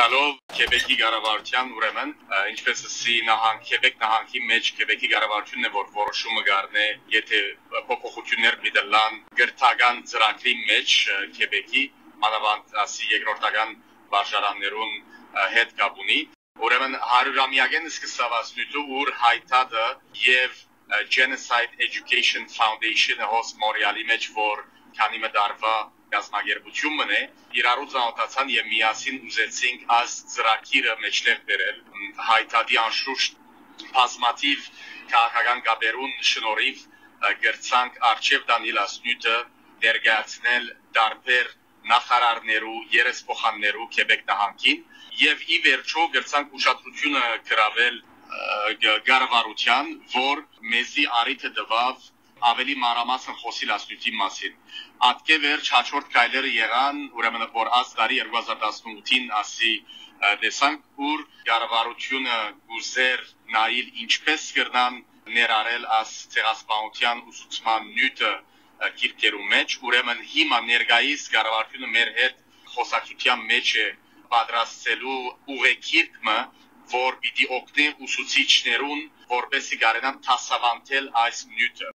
Անցյալով Քեբեկի կառավարության ուրեմն ինչպես ասի նահանգ Քեբեկ նահանգի մեջ Քեբեկի կառավարությունն է որ որոշումը գարնե եթե փոփոխություններ միտլան գրթական ծրագրի մեջ Քեբեկի մանավանդ ասի երկրորդական վարժարաններուն հետ կապունի ուրեմն 100-ամյակեն սկսավասնույթը ուր հայտադը եւ Genocide Education Foundation-ը հոս Մորիալի մեջ որ քանի մդարվա գազագերբություն մնե իրարու ծանոթացան եւ միասին ուզեցինք այս ծրագիրը մեջտեղ բերել հայտարարի անշուշտ բազմատիվ քաղաքական գաբերուն շնորհիվ գրցանք արչև Դանիել Ասնյուտը ներկայացնել դարբեր նախարարներու երեսփոխաններու Քեբեկ նահանգին եւ ի վերջո գրցանք ուշադրությունը գրավել գարավարության որ մեզի արիթը դվավ ավելի մանրամասն խոսիլ ասնույթի մասին։ Ատկե վերջ հաջորդ կայլերը եղան, ուրեմն որ աս տարի 2018-ին ասի դեսանք ուր կառավարությունը գուզեր նայել ինչպես կրնան ներառել աս ցեղասպանության ուսուցման նյութը քիրքերու մեջ, ուրեմն հիմա ներգայիս կառավարությունը մեր հետ խոսակցության մեջ է պատրաստելու ուղեկիրքը, որ պիտի օգնի ուսուցիչներուն, որպեսզի կարենան դասավանդել այս նյութը